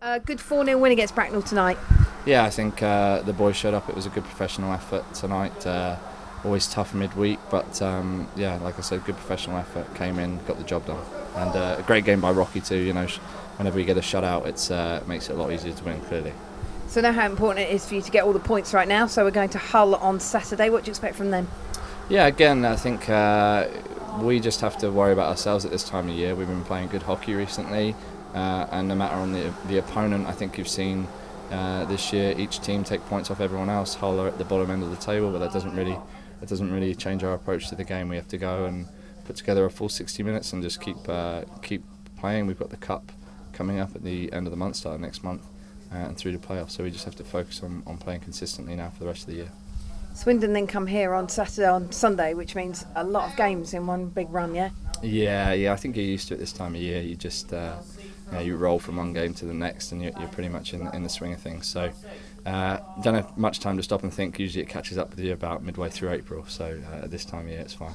Uh, good 4 0 win against Bracknell tonight. Yeah, I think uh, the boys showed up. It was a good professional effort tonight. Uh, always tough midweek, but um, yeah, like I said, good professional effort. Came in, got the job done, and uh, a great game by Rocky too. You know, whenever you get a shutout, it uh, makes it a lot easier to win. Clearly. So now, how important it is for you to get all the points right now. So we're going to Hull on Saturday. What do you expect from them? Yeah, again, I think uh, we just have to worry about ourselves at this time of year. We've been playing good hockey recently, uh, and no matter on the the opponent, I think you've seen uh, this year each team take points off everyone else. Hull are at the bottom end of the table, but that doesn't really that doesn't really change our approach to the game. We have to go and put together a full 60 minutes and just keep uh, keep playing. We've got the cup coming up at the end of the month, start next month, uh, and through the playoffs. So we just have to focus on, on playing consistently now for the rest of the year. Swindon then come here on Saturday on Sunday, which means a lot of games in one big run. Yeah. Yeah, yeah. I think you're used to it this time of year. You just uh, you, know, you roll from one game to the next, and you're, you're pretty much in, in the swing of things. So uh, don't have much time to stop and think. Usually it catches up with you about midway through April. So uh, this time of year, it's fine.